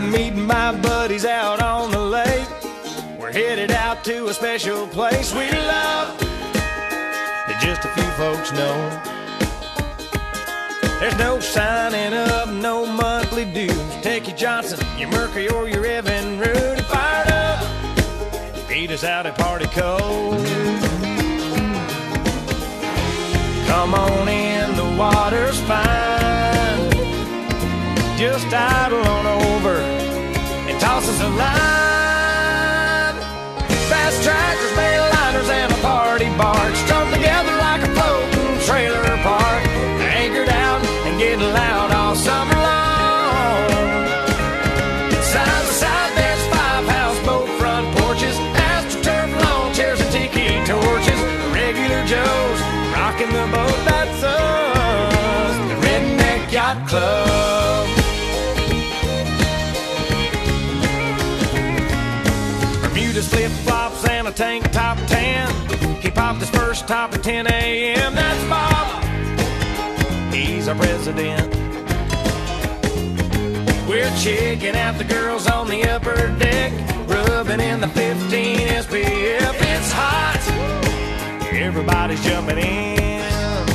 my buddies out on the lake. We're headed out to a special place we love that just a few folks know. There's no signing up, no monthly dues. Take your Johnson, your Mercury, or your Evinrude fired up. Meet us out at Party Cove. Come on in, the water's fine. Just idle on over a line. Bass trackers, and a party barge strung together like a floating trailer park. Anchored out and getting loud all summer long. Side by side, there's five houseboat front porches, astroturf lawn chairs and tiki torches. Regular Joes rocking the boat that's us, the Redneck Yacht Club. Bermuda's flip flops and a tank top tan. He popped his first top at 10 a.m. That's Bob. He's our president. We're checking out the girls on the upper deck, rubbing in the 15 SPF. It's hot. Everybody's jumping in.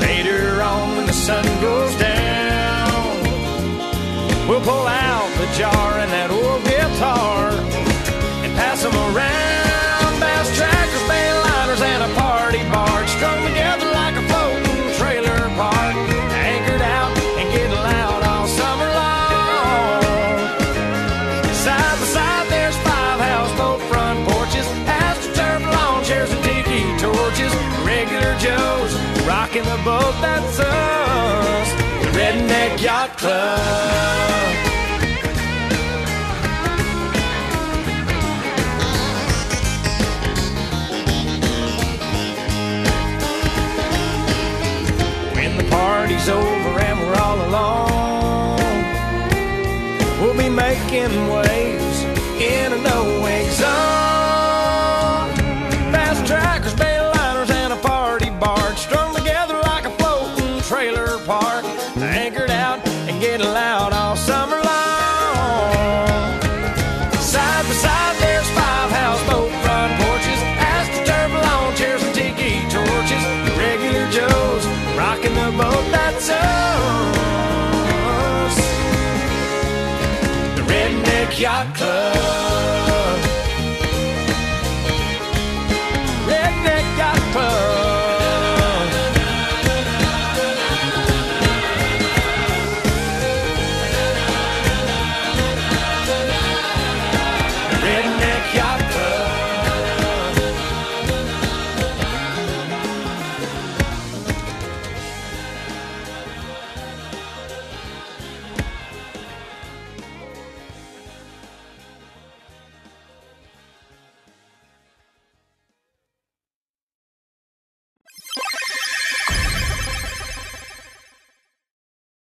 Later on, when the sun goes down, we'll pull out the jar and that old guitar and pass them around. Bass trackers, mail liners, and a party barge strung together like a floating trailer park. Anchored out and getting loud all summer long. Side by side, there's five houseboat front porches, astroturf lawn chairs and tiki torches. Regular Joes rocking the boat that's us, Redneck Yacht Club. When the party's over and we're all alone, we'll be making waves in a no-wake zone. Yacht Club.